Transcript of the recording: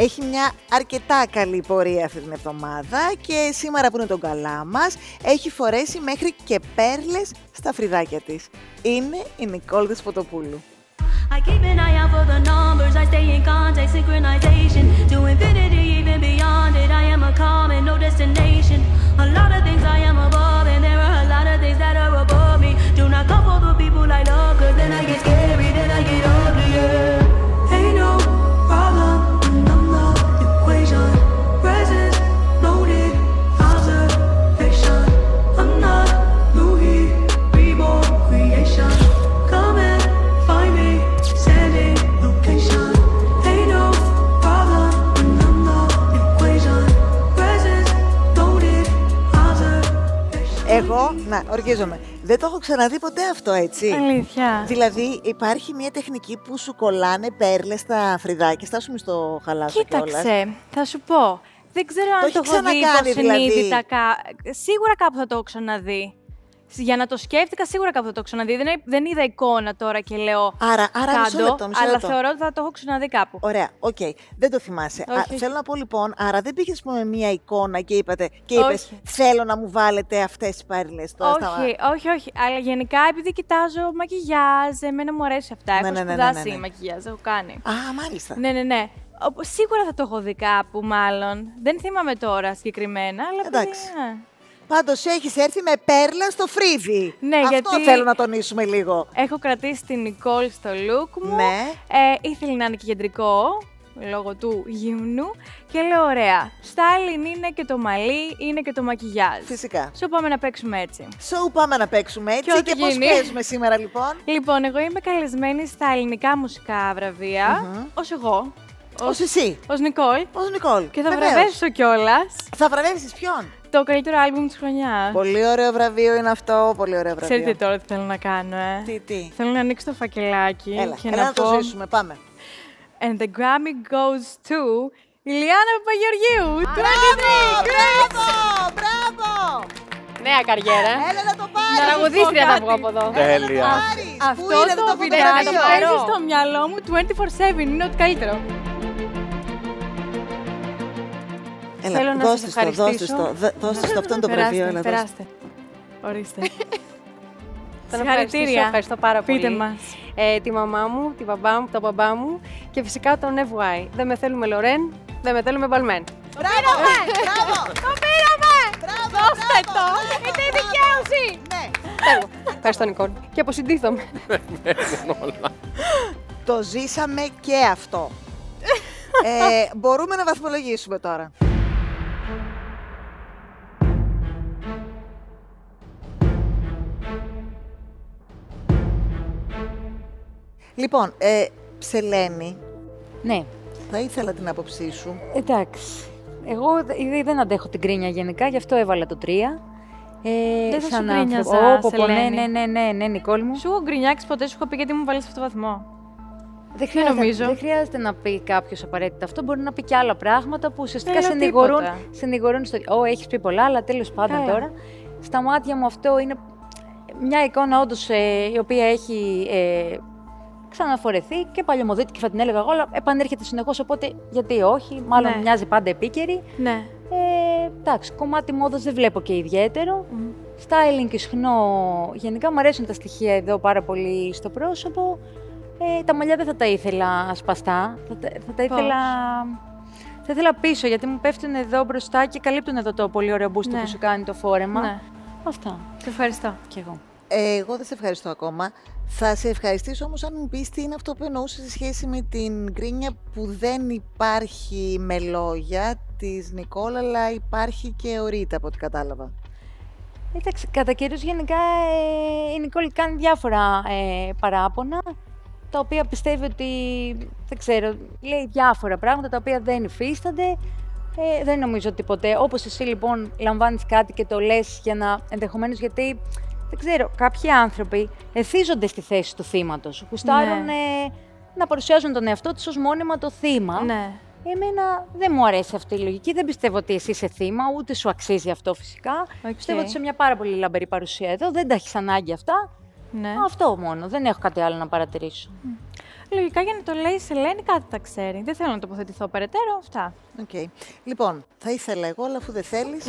Έχει μια αρκετά καλή πορεία αυτή την εβδομάδα και σήμερα που είναι τον καλά μας έχει φορέσει μέχρι και πέρλες στα φρυδάκια της. Είναι η Νικόλ Δεσποτοπούλου. I keep an eye out for the numbers, I stay in contact, synchronization To infinity, even beyond it, I am a common, no destination Εγώ, να, ορκίζομαι. Δεν το έχω ξαναδεί ποτέ αυτό, έτσι. Αλήθεια. Δηλαδή, υπάρχει μια τεχνική που σου κολλάνε πέρλες στα φρυδάκια. Στάσου μη στο χαλάσω κιόλας. Κοίταξε, θα σου πω. Δεν ξέρω αν έχει το έχω δει ξανακάνει, δηλαδή. υποσυνείδητα. κα- Σίγουρα κάπου θα το έχω ξαναδεί. Για να το σκέφτηκα, σίγουρα κάπου θα το έχω ξαναδεί. Δεν, δεν είδα εικόνα τώρα και λέω Άρα, άρα μισό κάντο, λεπτό, μισό αλλά λεπτό. θεωρώ ότι θα το έχω ξαναδεί κάπου. Ωραία, οκ. Δεν το θυμάσαι. Α, Όχι. θέλω να πω λοιπόν, άρα δεν πήγες με μία εικόνα και, είπατε, και είπες, Όχι. θέλω να μου βάλετε αυτές τις πέρλες τώρα στα όχι, όχι, όχι. Αλλά γενικά επειδή κοιτάζω μακιγιάζ, εμένα μου αρέσει αυτά. Ναι, έχω ναι, ναι, ναι, σπουδάσει ναι, ναι. μακιγιάζ, έχω κάνει. Α, μάλιστα. Ναι, ναι, ναι. Οπ- Σίγουρα θα το έχω δει κάπου, μάλλον. Δεν θυμάμαι τώρα συγκεκριμένα, αλλά. επειδή- Εντάξει. α. Πάντως έχεις έρθει με πέρλα στο φρύδι. Ναι, Αυτό γιατί- θέλω να τονίσουμε λίγο. Έχω κρατήσει την Νικόλ στο look μου. Ναι. Ε, ήθελε να είναι και κεντρικό, λόγω του γύμνου. Και λέω, ωραία, styling είναι και το μαλλί, είναι και το μακιγιάζ. Φυσικά. Σου πάμε να παίξουμε έτσι. So πάμε να παίξουμε έτσι Και και, ό,τι πώς γίνει. παίζουμε σήμερα λοιπόν; Λοιπόν, εγώ είμαι καλεσμένη στα ελληνικά μουσικά βραβεία, ως εγώ, Ως εσύ. ως Νικόλ. Ως Νικόλ. Και θα Βεβαίως. βραβεύσω κιόλας Θα βραβεύσεις ποιον; το καλύτερο άλμπουμ της χρονιάς. Πολύ ωραίο βραβείο είναι αυτό. Πολύ ωραίο βραβείο. Ξέρετε τώρα τι θέλω να κάνω, ε. Τι, τι; Θέλω να ανοίξω το φακελάκι Έλα, και έλα να, να πω... το ζήσουμε. Πάμε. And the Grammy goes to Ηλιάνα Παπαγεωργίου. 23! Μπράβο! Μπράβο! Νέα καριέρα. Έλα να το πάρεις. Τραγουδίστρια πω θα βγω κάτι. από εδώ. Έλα να το Τέλεια. πάρεις. Πού Αυτό είναι, δεν το έχω βιντεάκι βραβείο. το παίζει στο μυαλό μου 24-7. Είναι ό,τι καλύτερο. Έλα, Θέλω να δώστε σας στο, δώστε ευχαριστήσω. στο, δ- δώστε στο, αυτό είναι το βραβείο. Έλα, Περάστε, δώστε. περάστε. Ορίστε. Θέλω να ευχαριστήσω, Συγχαρητήρια. Ευχαριστώ πάρα πολύ. Πείτε μας. Ε, τη μαμά μου, τη μπαμπά μου, τον μπαμπά μου και φυσικά τον FY. Δεν με θέλουμε Λορέν, δεν με θέλουμε Μπαλμέν. Μπράβο! Μπράβο! Το πήραμε! Μπράβο! Δώστε το! μπράβο, Είναι η μπράβο. δικαίωση! Ναι. Τέλειο. Ευχαριστώ Νικόλ. Και αποσυντήθομαι. Το ζήσαμε και αυτό. ε, μπορούμε να βαθμολογήσουμε τώρα. Λοιπόν, ε, Ψελένη, Ναι, θα ήθελα την άποψή σου. εντάξει. Εγώ δε- ήδη δεν αντέχω την κρίνια γενικά, γι' αυτό έβαλα το 3. Ε, Δεν θα σου σαν γκρίνιαζα, άνθρωπο. Ω, πω, πω, ναι, Σελένη. ναι, ναι, ναι, ναι, Νικόλ μου. Σου έχω γκρινιάξει ποτέ, σου έχω πει γιατί μου βάλεις αυτό το βαθμό. Δεν χρειάζεται, νομίζω. δεν χρειάζεται να πει κάποιος απαραίτητα αυτό. Μπορεί να πει και άλλα πράγματα που ουσιαστικά Ε, λέω συνηγορούν, τίποτα. συνηγορούν στο. Ω, έχεις πει πολλά, αλλά τέλος πάντων Καλά. τώρα. Στα μάτια μου αυτό είναι μια εικόνα όντως η οποία έχει ε, ξαναφορεθεί και παλιωμοδίτικη θα την έλεγα εγώ, αλλά επανέρχεται συνεχώς. Οπότε γιατί όχι, μάλλον Ναι. μοιάζει πάντα επίκαιρη. Ναι. Ε, εντάξει, κομμάτι μόδας δεν βλέπω και ιδιαίτερο. Styling ισχνό. Γενικά μου αρέσουν τα στοιχεία εδώ πάρα πολύ στο πρόσωπο. Ε, τα μαλλιά δεν θα τα ήθελα σπαστά. Θα, τα- θα τα ήθελα... Θα ήθελα πίσω, γιατί μου πέφτουν εδώ μπροστά και καλύπτουν εδώ το πολύ ωραίο μπούστο Ναι. που σου κάνει το φόρεμα. Ναι. Αυτά. Σε ευχαριστώ. Κι εγώ. Ε, εγώ δεν σε ευχαριστώ ακόμα. Θα σε ευχαριστήσω όμως αν μου πεις τι είναι αυτό που εννοούσες σε σχέση με την γκρίνια που δεν υπάρχει με λόγια της Νικόλ, αλλά υπάρχει και ο Ρίτα από ό,τι κατάλαβα. Εντάξει, κατά καιρούς γενικά ε, η Νικόλ κάνει διάφορα ε, παράπονα, τα οποία πιστεύει ότι, δεν ξέρω, λέει διάφορα πράγματα τα οποία δεν υφίστανται. Ε, δεν νομίζω ότι ποτέ, όπως εσύ λοιπόν λαμβάνεις κάτι και το λες για να ενδεχομένως γιατί, δεν ξέρω, κάποιοι άνθρωποι εθίζονται στη θέση του θύματος, γουστάρουν Ναι. ε, να παρουσιάζουν τον εαυτό τους ως μόνιμα το θύμα. Ναι. Εμένα δεν μου αρέσει αυτή η λογική. Δεν πιστεύω ότι εσύ είσαι θύμα, ούτε σου αξίζει αυτό φυσικά. Οκ. Πιστεύω ότι είσαι μια πάρα πολύ λαμπερή παρουσία εδώ. Δεν τα έχεις ανάγκη αυτά. ναι. Αυτό μόνο. Δεν έχω κάτι άλλο να παρατηρήσω. Λογικά για να το λέει η Σελένη κάτι τα ξέρει. Δεν θέλω να τοποθετηθώ περαιτέρω. Αυτά. Οκ. Λοιπόν, θα ήθελα εγώ, αλλά αφού δεν θέλεις,